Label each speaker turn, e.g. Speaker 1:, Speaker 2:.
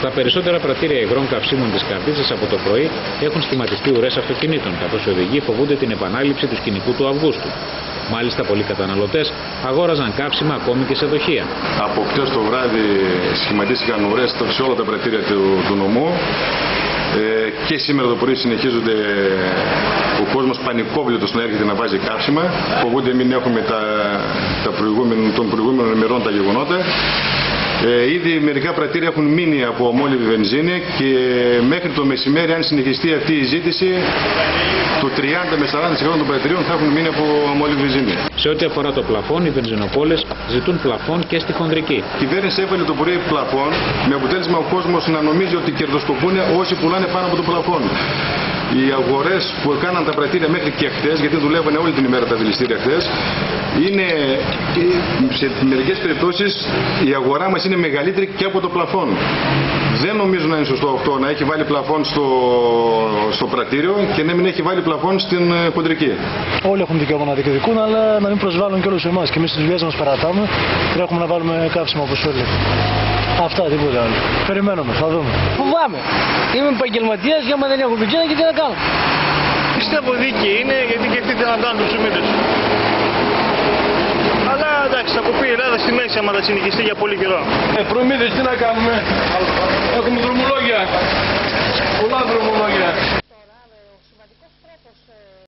Speaker 1: Στα περισσότερα πρατήρια υγρών καυσίμων της Καρδίτσα από το πρωί έχουν σχηματιστεί ουρές αυτοκινήτων, καθώς οι οδηγοί φοβούνται την επανάληψη του σκηνικού του Αυγούστου. Μάλιστα, πολλοί καταναλωτές αγόραζαν καύσιμα ακόμη και σε δοχεία.
Speaker 2: Από χτε το βράδυ σχηματίστηκαν ουρές σε όλα τα πρατήρια του, του νομού. Ε, και σήμερα το πρωί συνεχίζονται ο κόσμος πανικόβλητος να έρχεται να βάζει καύσιμα. Φοβούνται μην έχουμε τα, τα των προηγούμενων ημερών τα γεγονότα. Ε, ήδη μερικά πρατήρια έχουν μείνει από αμόλυβη βενζίνη και μέχρι το μεσημέρι αν συνεχιστεί αυτή η ζήτηση το 30 με 40% των πρατηρίων θα έχουν μείνει από αμόλυβη βενζίνη.
Speaker 1: Σε ό,τι αφορά το πλαφόν, οι βενζινοπόλες ζητούν πλαφόν και στη χονδρική.
Speaker 2: Η κυβέρνηση έβαλε το πρωί πλαφόν με αποτέλεσμα ο κόσμος να νομίζει ότι κερδοσκοπούν όσοι πουλάνε πάνω από το πλαφόν. Οι αγορές που έκαναν τα πρατήρια μέχρι και χτε, γιατί δουλεύανε όλη την ημέρα τα δηληστήρια χτε, είναι σε μερικές περιπτώσεις η αγορά μας είναι μεγαλύτερη και από το πλαφόν. Δεν νομίζω να είναι σωστό αυτό να έχει βάλει πλαφόν στο, στο πρατήριο και να μην έχει βάλει πλαφόν στην ε, χοντρική.
Speaker 3: Όλοι έχουν δικαίωμα να διεκδικούν, αλλά να μην προσβάλλουν και όλου εμάς. Και εμείς τις δουλειές μας παρατάμε. Τρέχουμε να βάλουμε καύσιμο όπως όλοι. Αυτά τίποτα άλλο. Περιμένουμε, θα δούμε.
Speaker 4: Φοβάμαι. Είμαι επαγγελματίας και άμα δεν έχω βενζίνα και τι να κάνω.
Speaker 5: Πιστεύω δίκαιη είναι γιατί και τι να κάνουν τους ψωμίτε. Αλλά εντάξει, θα κοπεί η Ελλάδα στη μέση άμα θα συνεχιστεί για πολύ καιρό.
Speaker 6: Ε, προμήθειες τι να κάνουμε; Έχουμε δρομολόγια. Πολλά δρομολόγια.